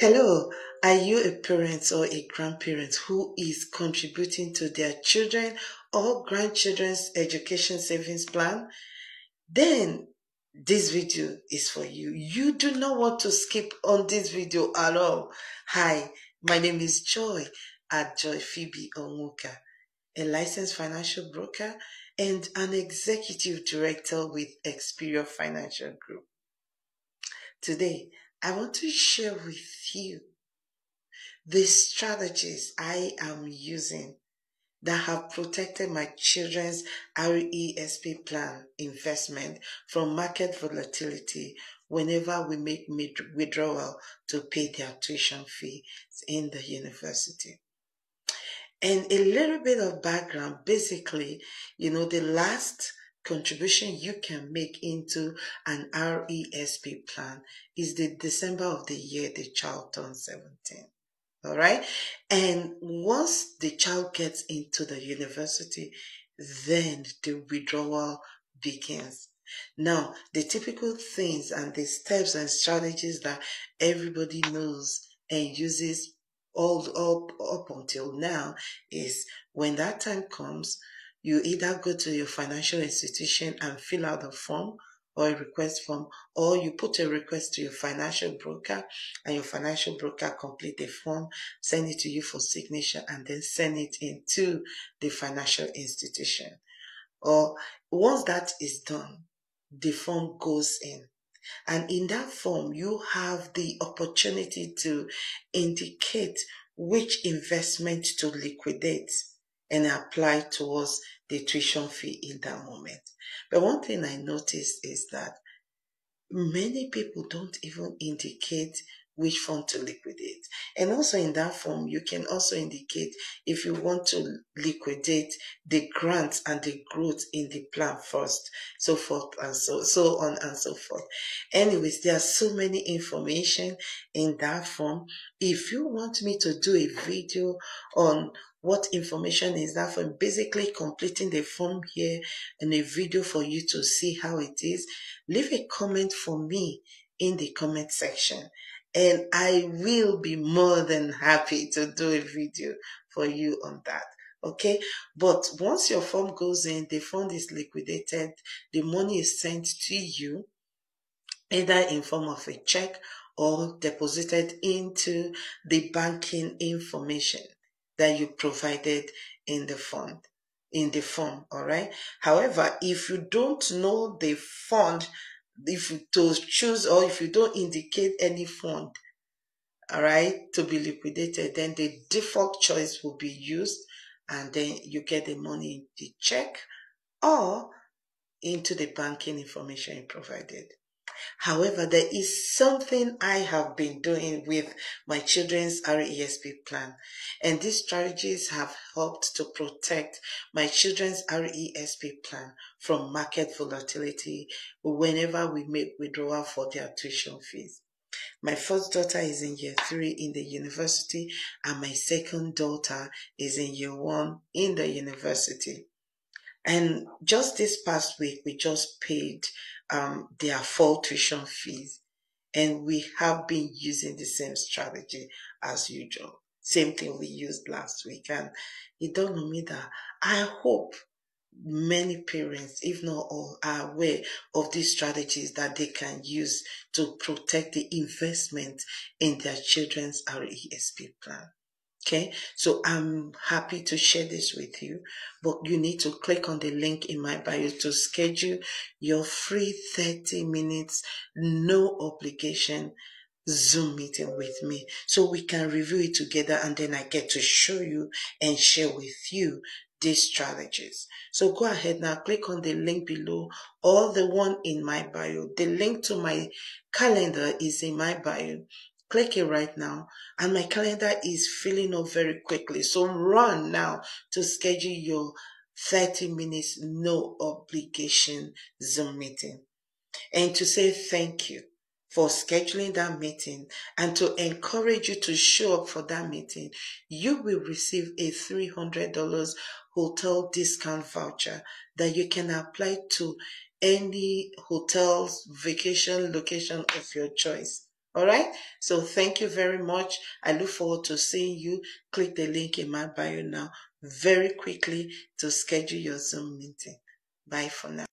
Hello, are you a parent or a grandparent who is contributing to their children or grandchildren's education savings plan? Then this video is for you. You do not want to skip on this video at all. Hi, my name is Joy at Joy Phoebe Onwuka, a licensed financial broker and an executive director with Experior Financial Group. Today, I want to share with you the strategies I am using that have protected my children's RESP plan investment from market volatility whenever we make withdrawal to pay their tuition fee in the university. And a little bit of background, basically, you know, the last contribution you can make into an RESP plan is the December of the year the child turns 17. All right. And once the child gets into the university, then the withdrawal begins. Now, the typical things and the steps and strategies that everybody knows and uses all up, up until now is when that time comes, you either go to your financial institution and fill out a form or a request form, or you put a request to your financial broker and your financial broker complete the form, send it to you for signature, and then send it into the financial institution. Or once that is done, the form goes in. And in that form, you have the opportunity to indicate which investment to liquidate and apply towards the tuition fee in that moment. But one thing I noticed is that many people don't even indicate which fund to liquidate. And also in that form, you can also indicate if you want to liquidate the grants and the growth in the plan first, so forth and so, so on and so forth. Anyways, there are so many information in that form. If you want me to do a video on what information is that for basically completing the form here and a video for you to see how it is, leave a comment for me in the comment section and I will be more than happy to do a video for you on that. Okay, but once your form goes in, the fund is liquidated, the money is sent to you either in form of a check or deposited into the banking information that you provided in the fund in the form all right however if you don't know the fund if you to choose or if you don't indicate any fund, all right, to be liquidated, then the default choice will be used and then you get the money in the check or into the banking information provided. However, there is something I have been doing with my children's RESP plan, and these strategies have helped to protect my children's RESP plan from market volatility whenever we make withdrawal for their tuition fees. My first daughter is in year three in the university, and my second daughter is in year one in the university. And just this past week, we just paid um, their full tuition fees. And we have been using the same strategy as usual. Same thing we used last week. And dawned on me that I hope many parents, if not all, are aware of these strategies that they can use to protect the investment in their children's RESP plan. Okay, so I'm happy to share this with you, but you need to click on the link in my bio to schedule your free 30 minutes, no obligation Zoom meeting with me so we can review it together and then I get to show you and share with you these strategies. So go ahead now, click on the link below or the one in my bio. The link to my calendar is in my bio click it right now and my calendar is filling up very quickly so run now to schedule your 30 minutes no obligation zoom meeting and to say thank you for scheduling that meeting and to encourage you to show up for that meeting, you will receive a $300 hotel discount voucher that you can apply to any hotel's vacation location of your choice. All right. So thank you very much. I look forward to seeing you. Click the link in my bio now very quickly to schedule your Zoom meeting. Bye for now.